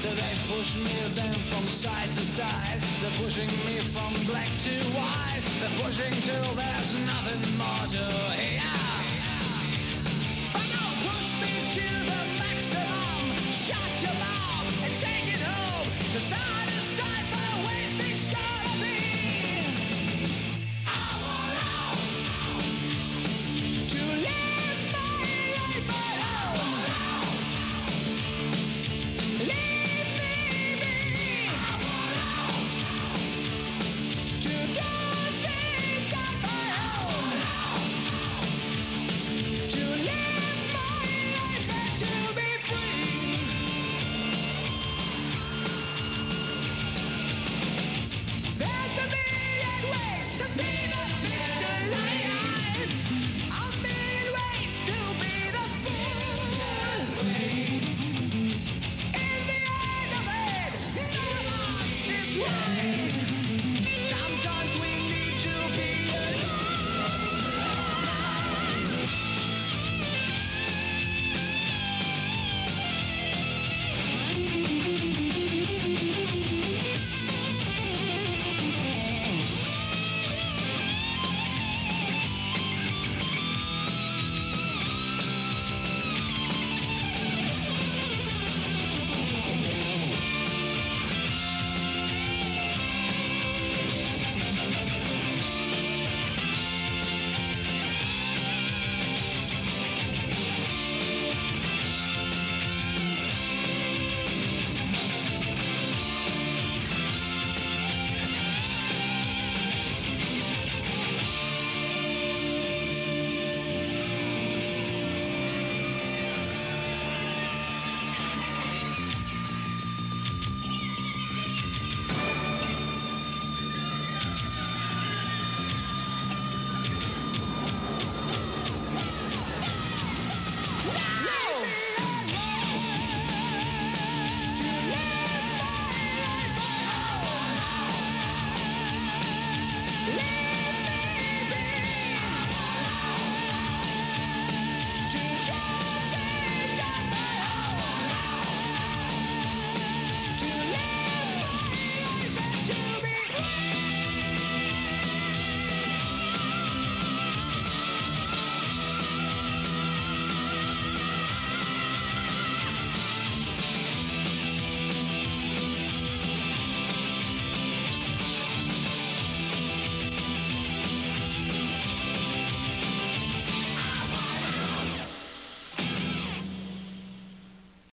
So they push me down from side to side. They're pushing me from black to white. They're pushing till there's nothing more